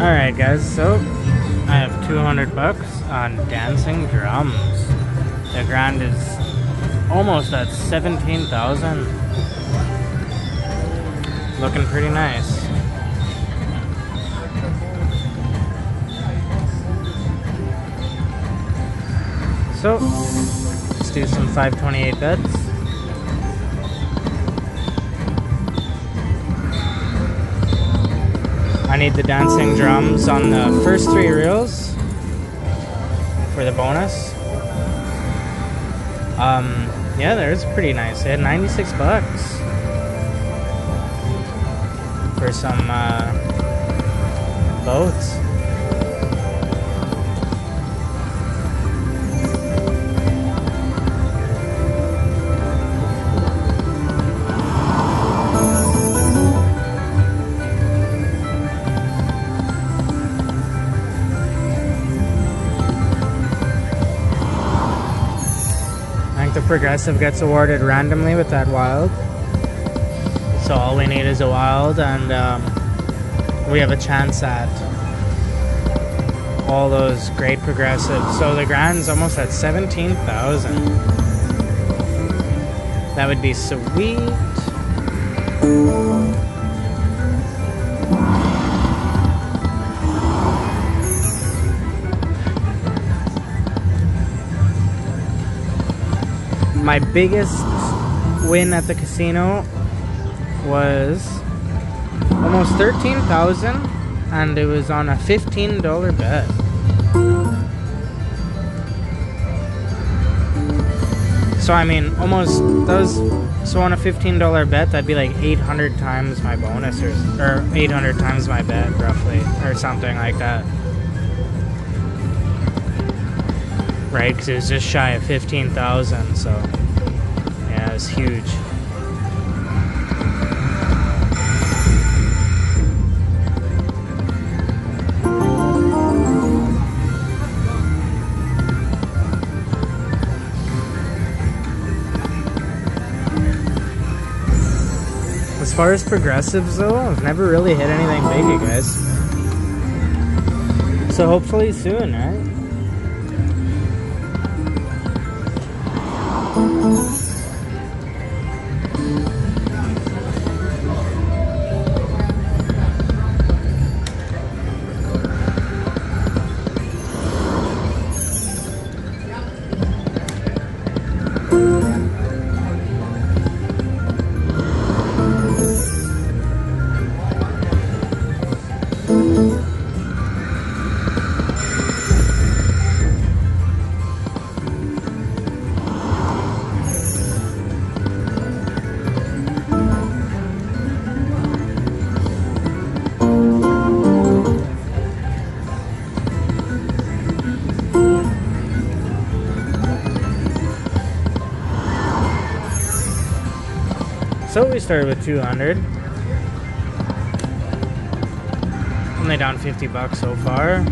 Alright guys, so I have 200 bucks on dancing drums. The grand is almost at 17,000. Looking pretty nice. So, let's do some 528 bets. I need the dancing drums on the first three reels for the bonus. Um, yeah, there's pretty nice. They had 96 bucks for some uh, boats. the progressive gets awarded randomly with that wild. So all we need is a wild, and um, we have a chance at all those great progressives. So the grand's almost at 17,000. That would be sweet. My biggest win at the casino was almost 13,000 and it was on a $15 bet. So I mean, almost those. So on a $15 bet, that'd be like 800 times my bonus or, or 800 times my bet, roughly, or something like that. right? Because it was just shy of 15,000, so was huge. As far as progressives though, I've never really hit anything big, you guys. So hopefully soon, right? So we started with 200. Only down 50 bucks so far.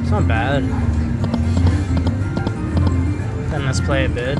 It's not bad. Then let's play a bit.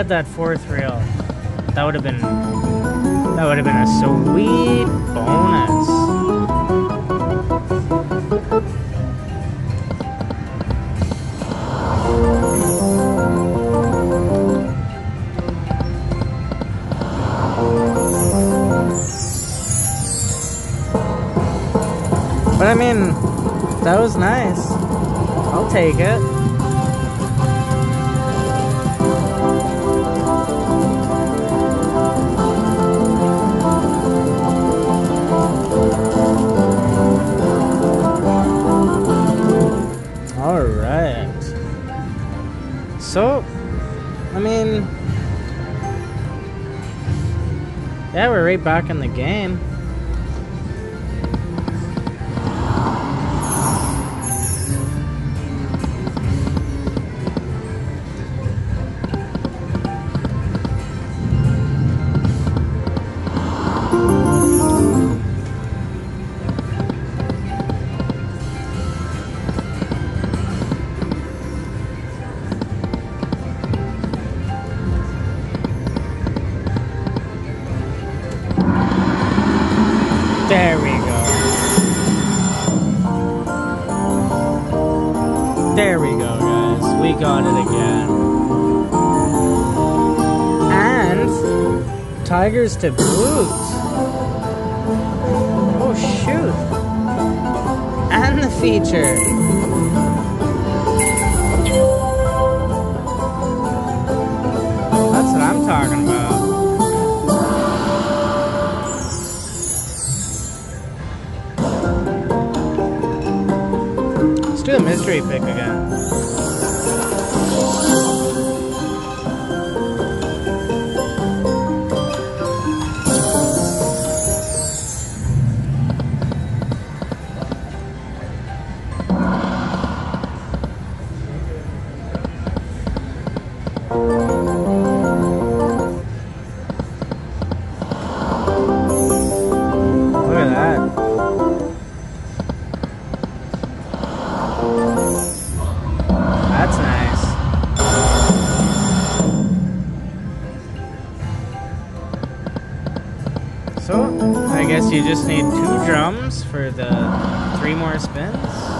Had that fourth reel, that would have been that would have been a sweet bonus. But I mean, that was nice. I'll take it. Yeah, we're right back in the game. Tigers to boot. Oh shoot. And the feature. That's what I'm talking about. Let's do a mystery pick again. You just need two drums for the three more spins.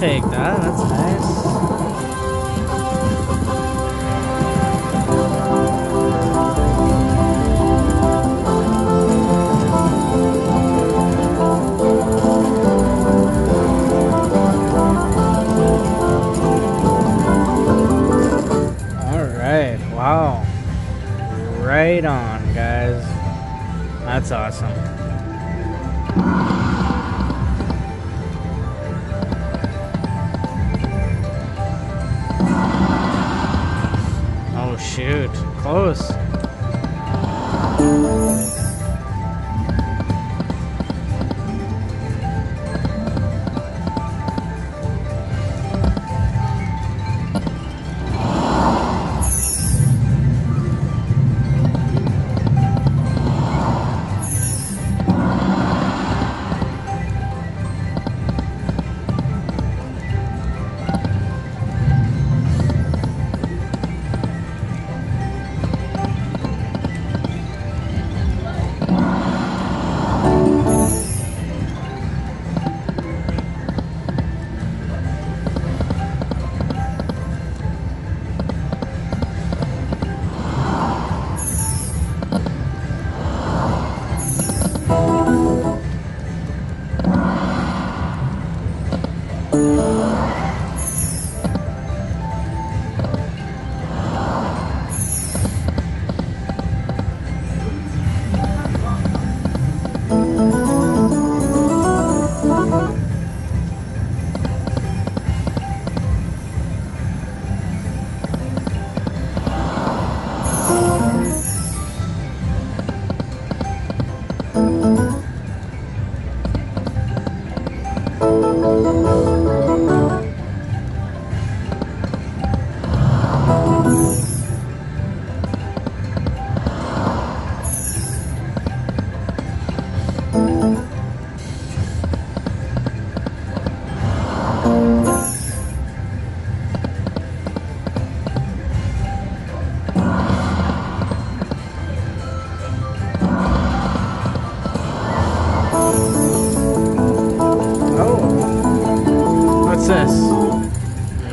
Take that. That's nice. Alright, wow. Right on, guys. That's awesome.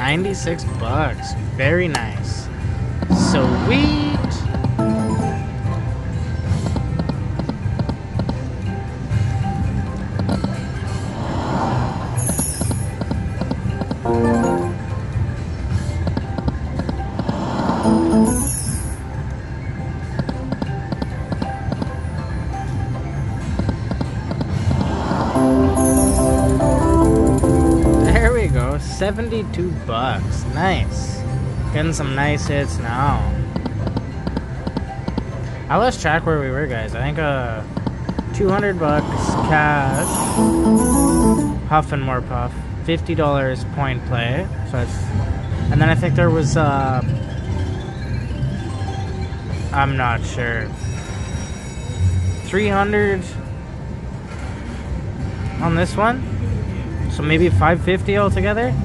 96 bucks. Very nice. Sweet. There 72 bucks. Nice. Getting some nice hits now. I lost track where we were, guys. I think uh 200 bucks cash. Huff and more puff. $50 point play. So it's and then I think there was uh I'm not sure. 300 on this one. So maybe 550 altogether?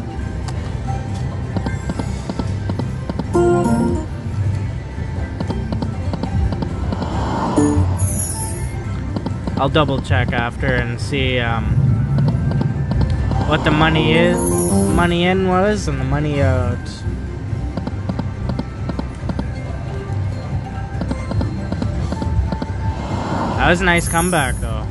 I'll double check after and see um, what the money is, money in was, and the money out. That was a nice comeback, though.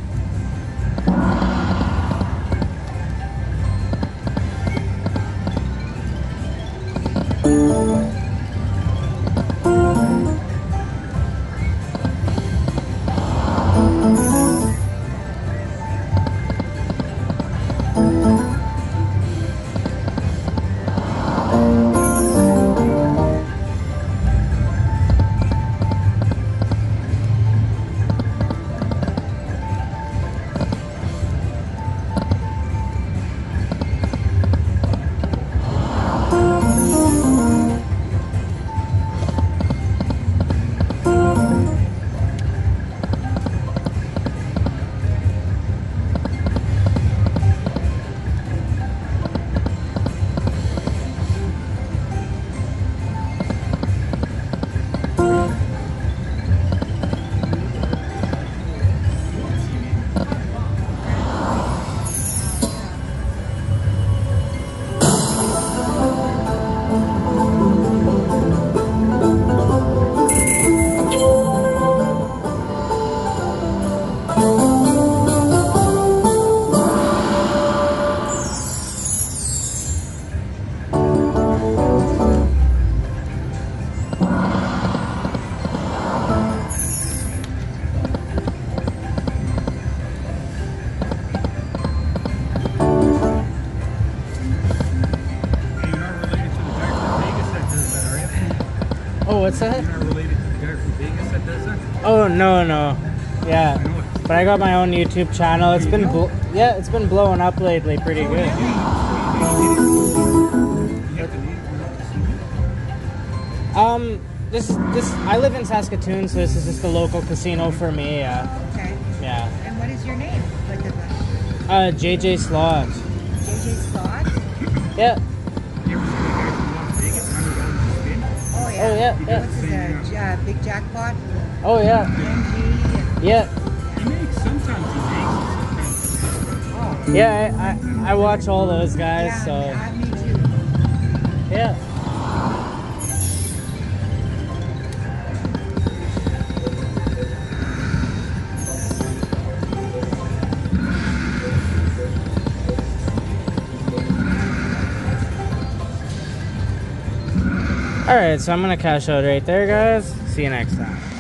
Oh, what's that? You're not related to the guy from Vegas that does that? Oh no no, I yeah. know it. But I got my own YouTube channel. It's You been do? bl- yeah, it's been blowing up lately, pretty good. You have to leave. Um, this this I live in Saskatoon, so this is just a local casino for me. Yeah, Okay. yeah. And what is your name? Like the Uh, JJ Slot. JJ Slot? Yeah. Yeah. Oh, yeah, yeah. What's his uh, j- uh, big jackpot? Oh yeah. MG. And, Yeah. He makes sometimes he makes it, oh. Yeah. I, I I watch all those guys. yeah, So yeah, me too. yeah. All right, so I'm gonna cash out right there, guys. See you next time.